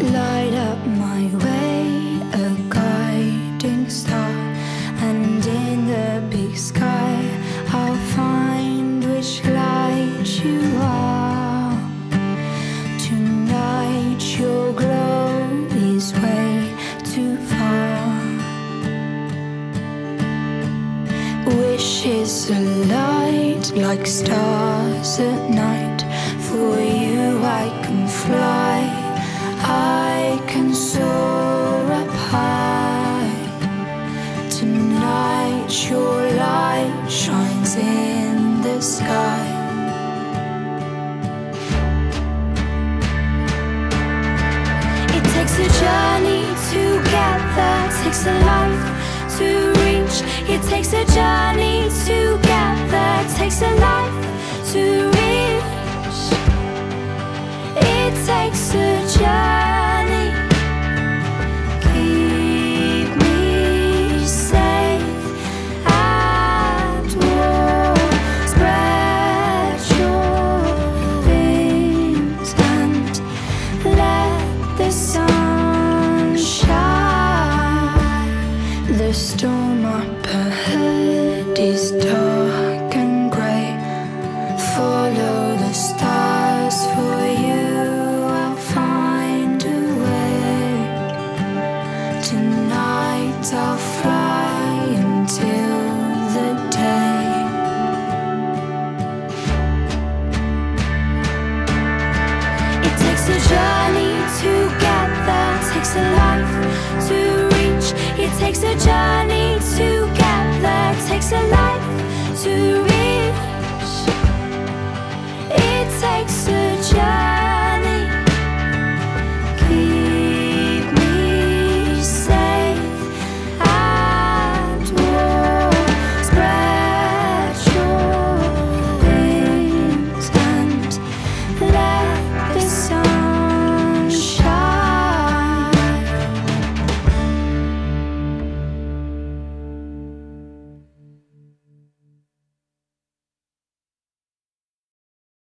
Light up my way, a guiding star, and in the big sky, I'll find which light you are. Tonight, your glow is way too far. Wishes a light like stars at night for. It takes a journey to get there, takes a life to reach. It takes a journey to get there, takes a life to reach. Ahead is dark and grey. Follow the stars for you. I'll find a way. Tonight I'll fly until the day. It takes a journey to get there, takes a life to reach. It takes a journey takes a life to.